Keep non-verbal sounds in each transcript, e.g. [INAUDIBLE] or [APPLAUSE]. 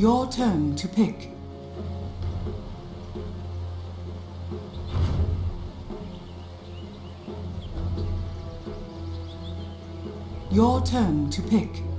Your turn to pick. Your turn to pick.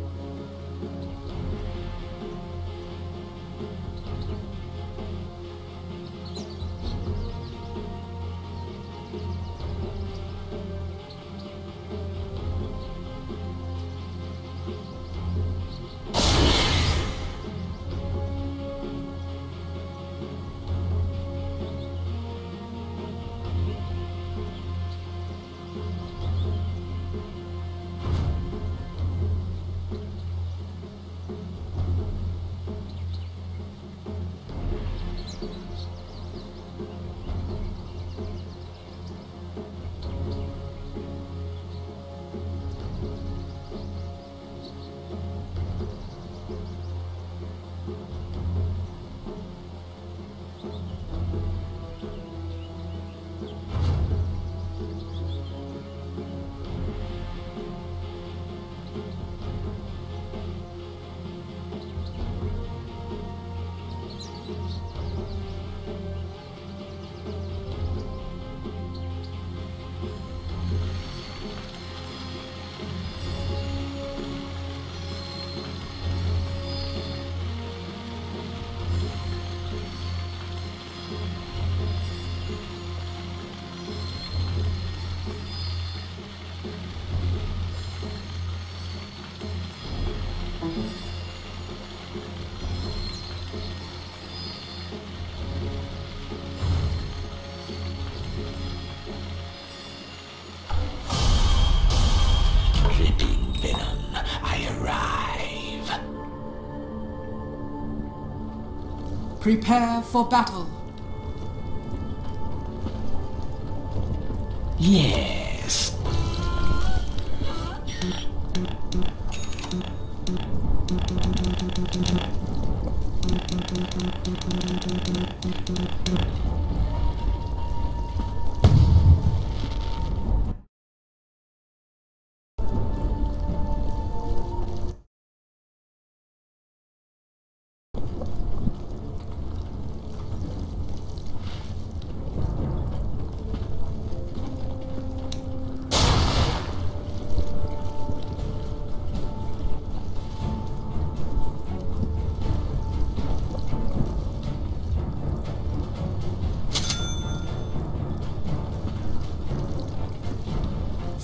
Prepare for battle. Yes.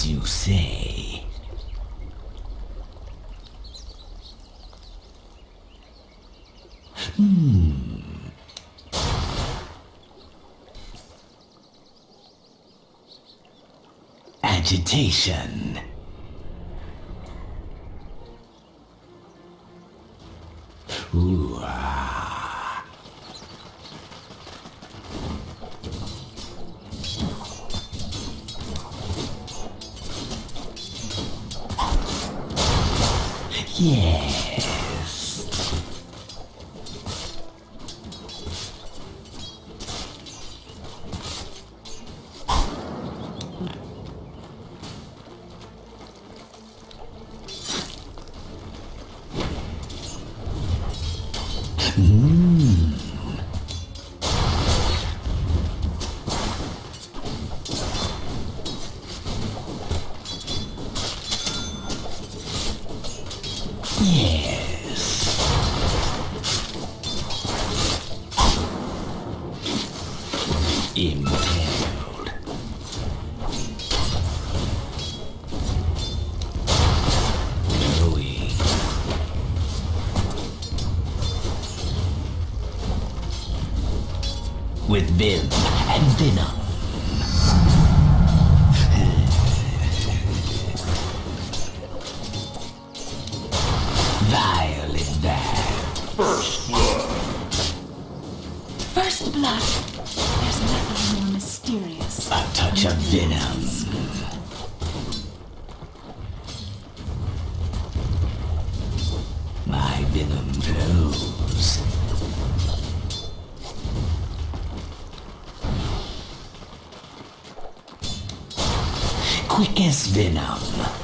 As you say. Hmm. Agitation. Yes. Quick as venom.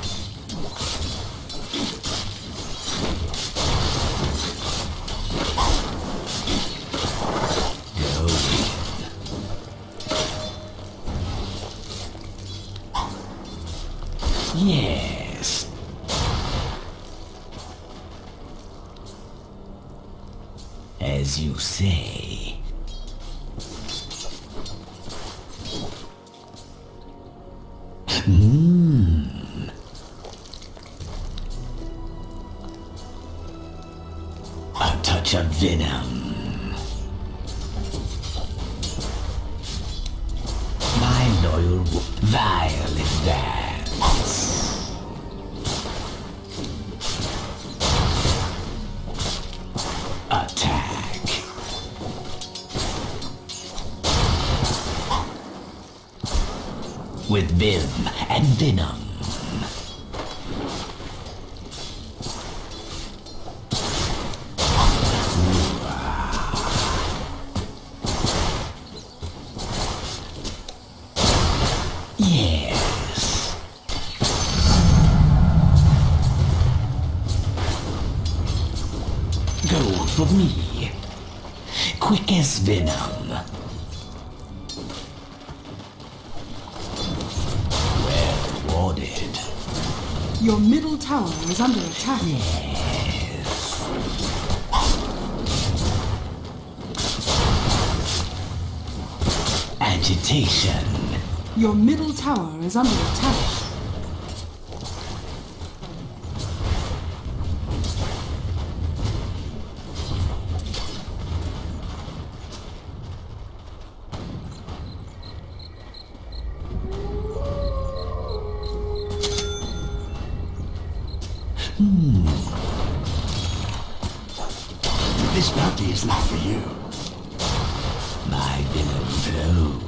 With vim and venom. Yes. Go for me. Quick as venom. Your middle tower is under attack. Agitation. Your middle tower is under attack. Hmm. This bounty is not for you. My venom flows.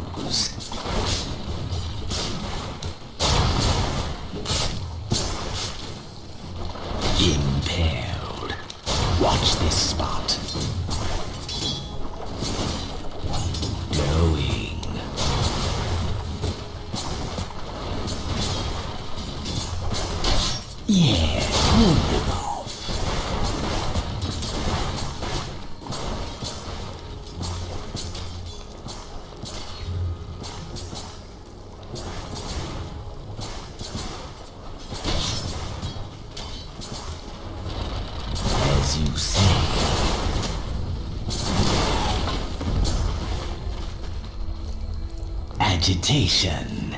Agitation.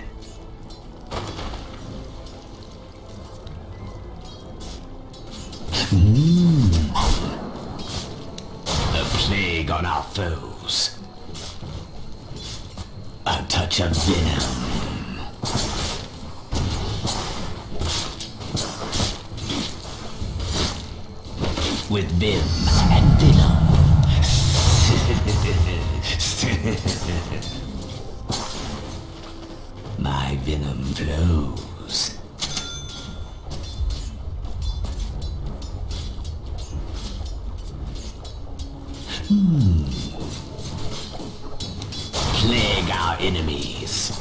Hmm. A plague on our foes. A touch of venom. with vim and venom. [LAUGHS] My venom flows. Hmm. Plague our enemies.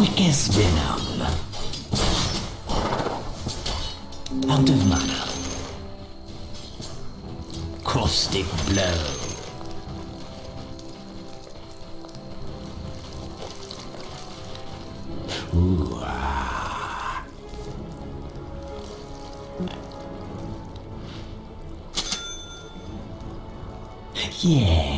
Quick as venom. Out of mana. Caustic blow. Ooh, ah. Yes.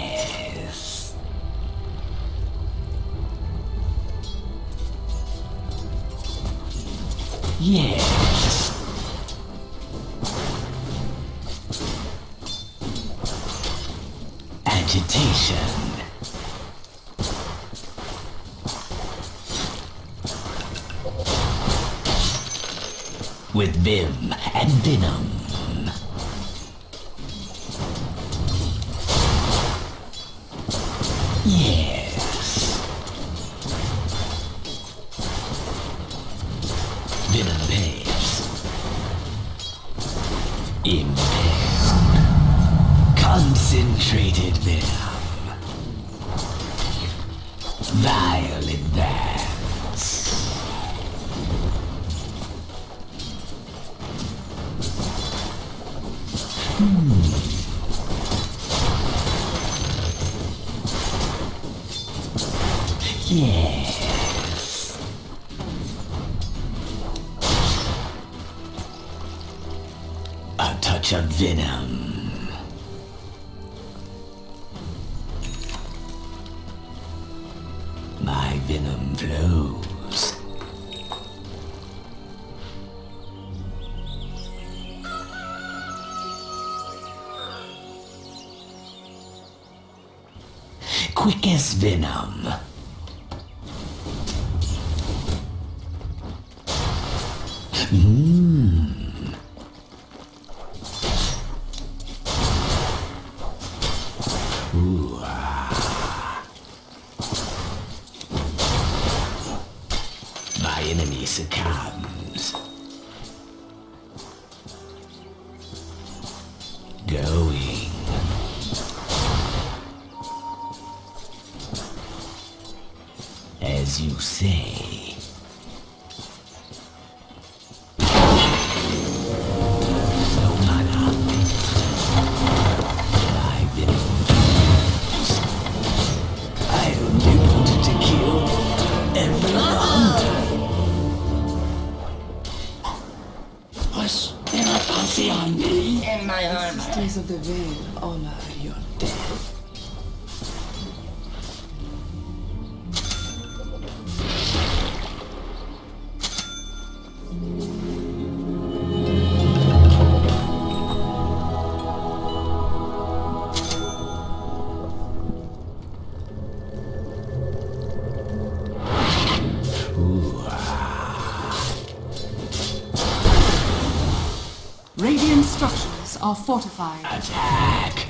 Venom. Vile advance. Quick as venom. Hmm. My enemy succumbs. Structures are fortified. Attack!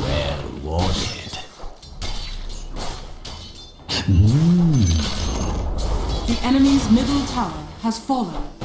Well warded. Hmm. The enemy's middle tower has fallen.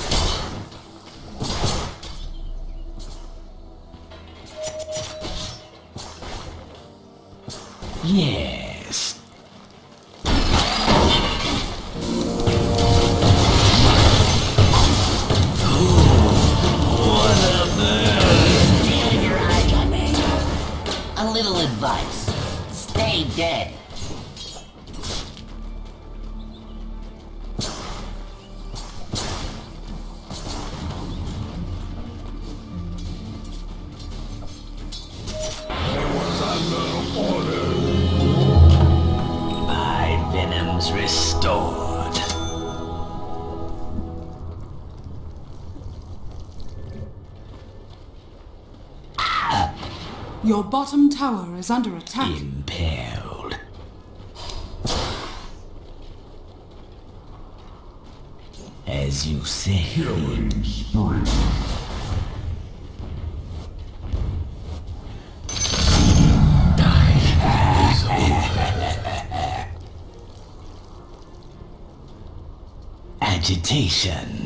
My venom's restored. Your bottom tower is under attack. Impaled. As you say. Agitation.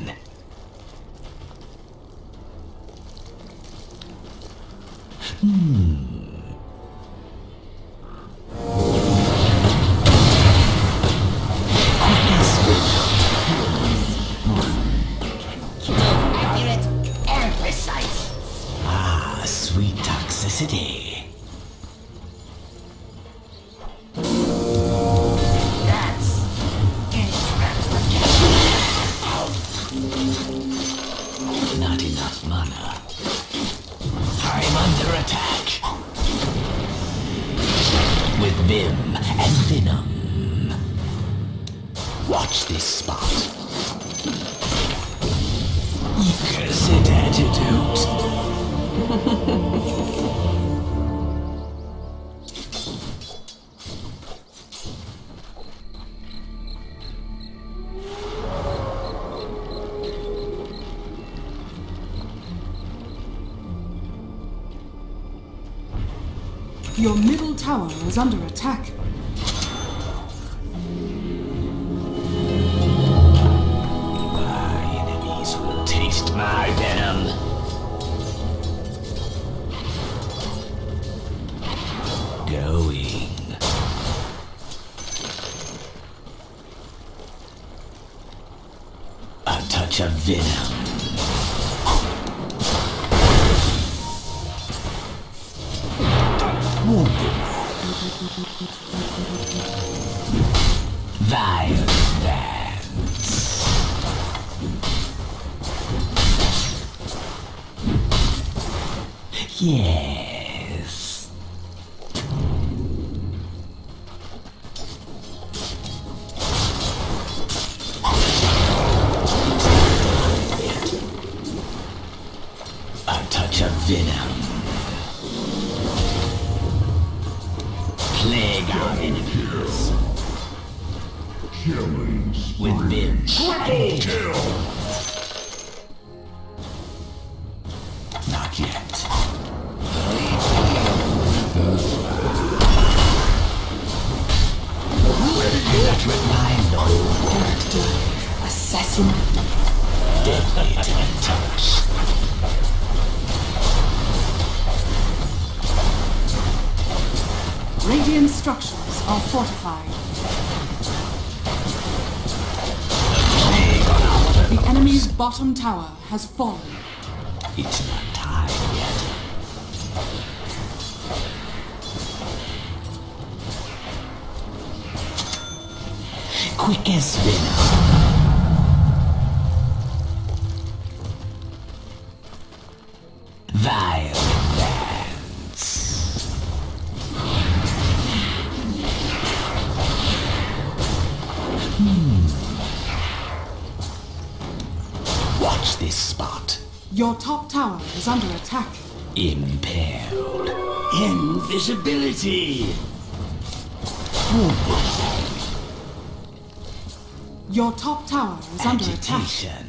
Under attack. My enemies will taste my venom. Going. A touch of venom. Violence. Yes. Radiant structures are fortified. The enemy's bottom tower has fallen. It's not time yet. Quick as venom. Your top tower is under attack. Impaled. Invisibility. Your top tower is under attack.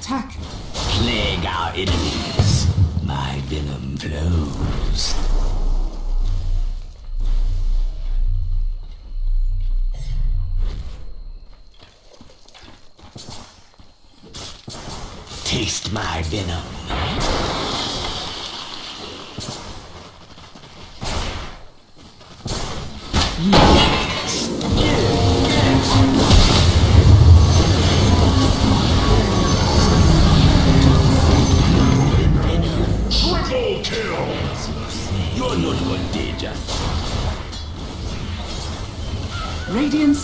Attack. Plague our enemies. My venom flows. Taste my venom. Triple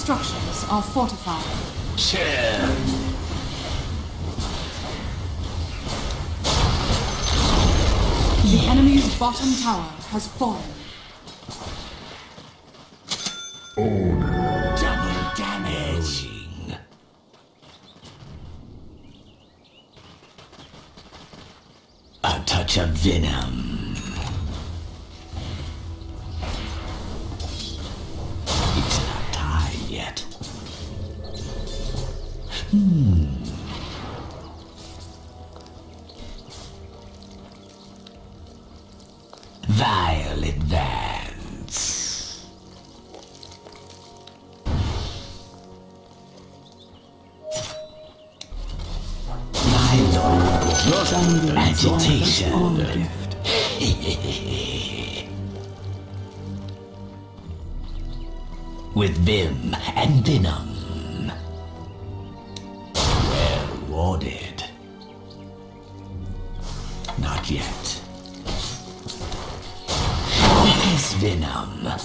structures are fortified. Chill. The enemy's bottom tower has fallen. Double damage. A touch of venom. Hmm. Violet Dance. My lord. [LAUGHS] With Vim and Dinum. Well warded. Not yet. As venom. Not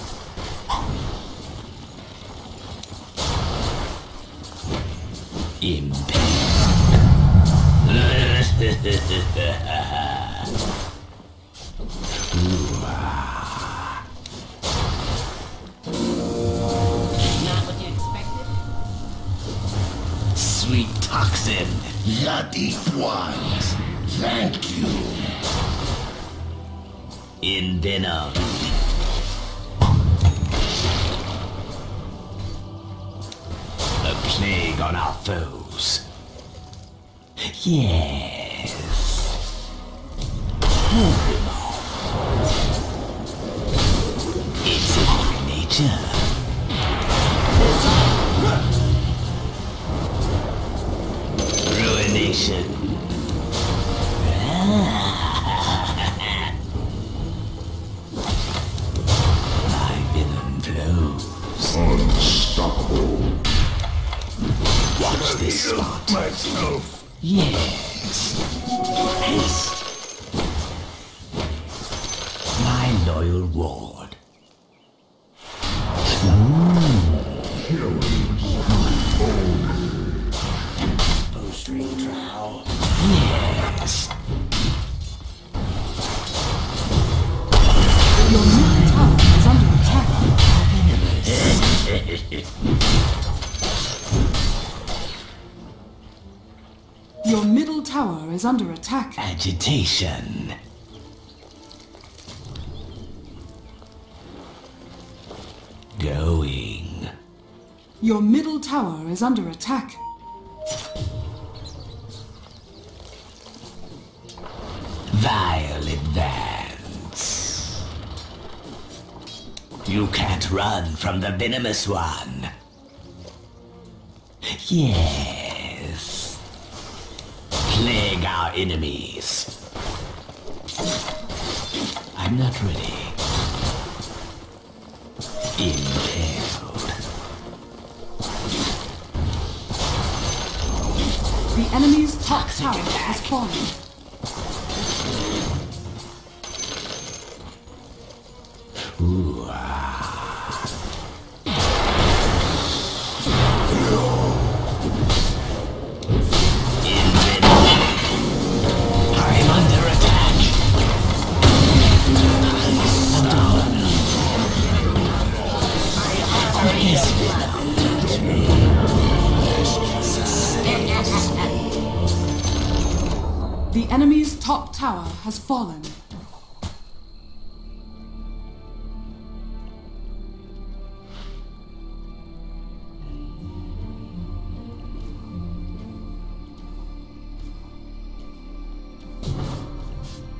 what you expected? Sweet toxin. Lucky ones. Thank you. In venom. A plague on our foes. Yes. It's in their nature. Is under attack. Agitation. Going. Your middle tower is under attack. Vile advance. You can't run from the venomous one. Yes. Plague our enemies. I'm not ready. Impaled. The enemy's top tower has fallen. The enemy's top tower has fallen.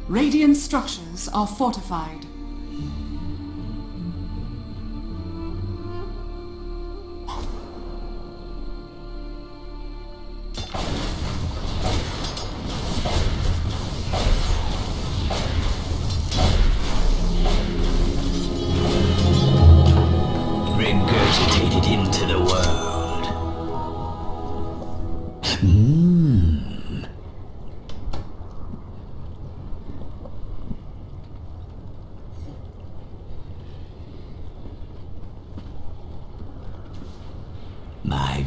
Radiant structures are fortified.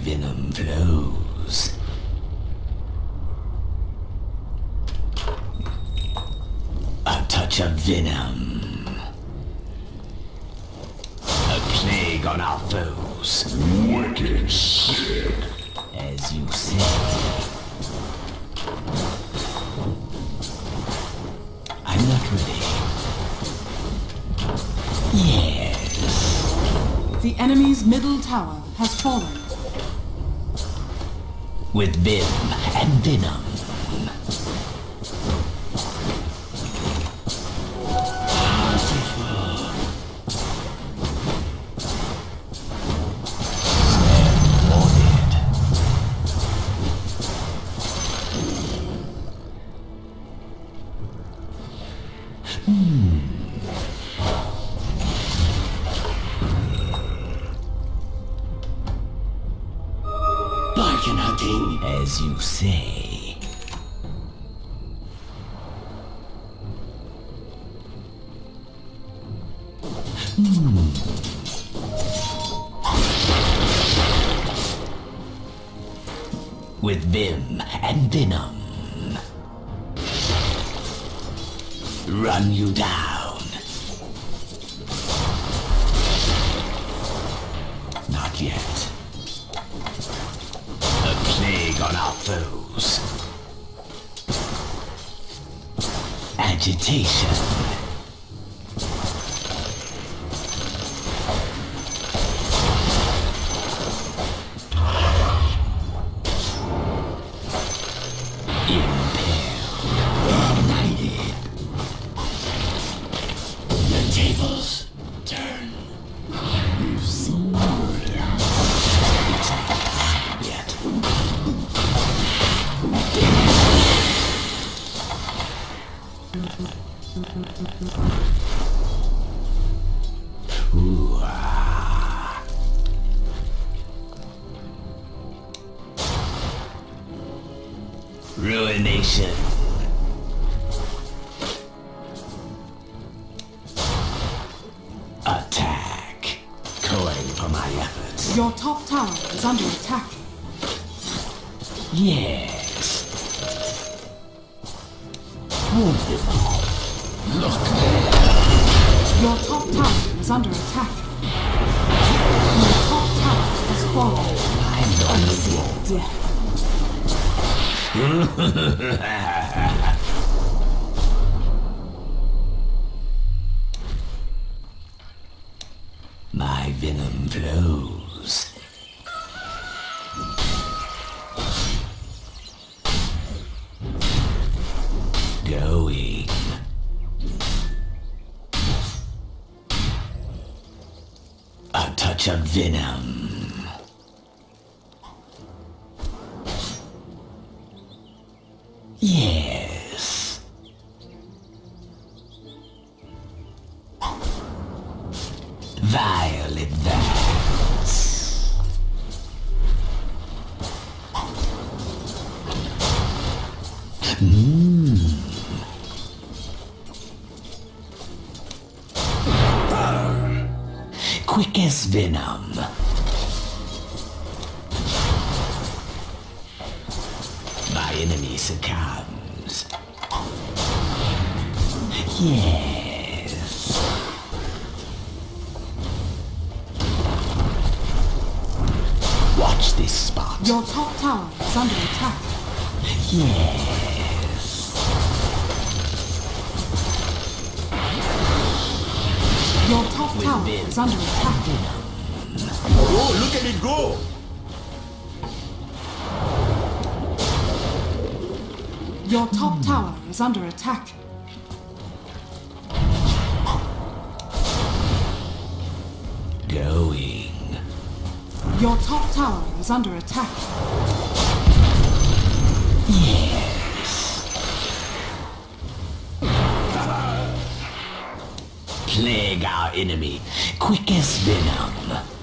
Venom flows. A touch of venom. A plague on our foes, Wicked sick. as you say. I'm not ready. Yes. The enemy's middle tower has fallen. With vim and venom. With vim and venom. Run you down. Not yet. A plague on our foes. Agitation. Ooh, ah. Ruination. Attack. Coin for my efforts. Your top tower is under attack. Yes. Under attack. Your top tower has fallen. I'm on the wall. Death. Touch of venom. Your top tower is under attack. Going. Your top tower is under attack. Yes. Plague our enemy. Quick as venom.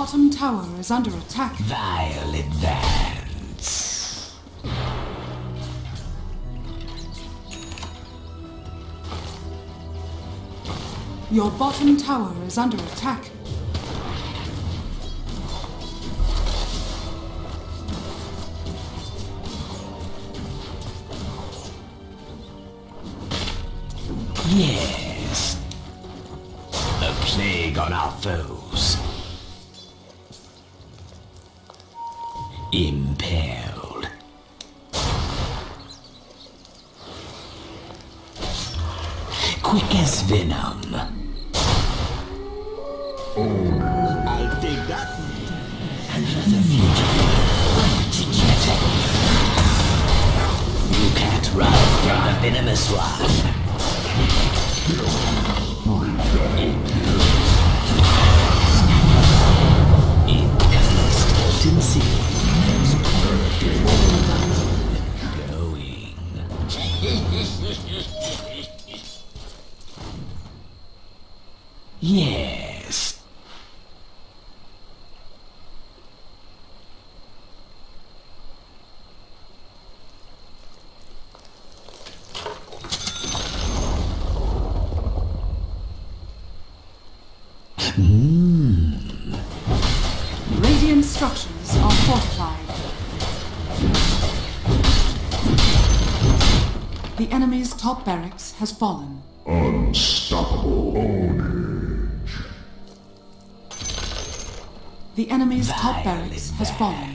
Bottom tower is under attack. Vile advance. Your bottom tower is under attack. Yes. The plague on our foes. Yes. Hmm. Radiant structures are fortified. The enemy's top barracks has fallen. Unstoppable ownage. The enemy's top barracks has fallen.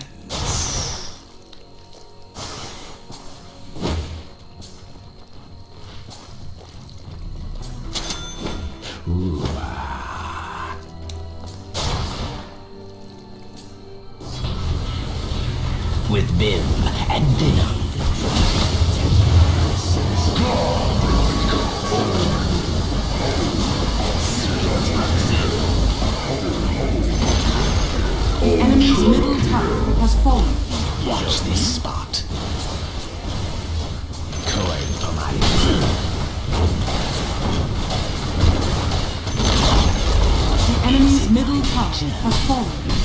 Enemy's middle tower has fallen. Watch this spot. Coin for my The enemy's middle tower has fallen.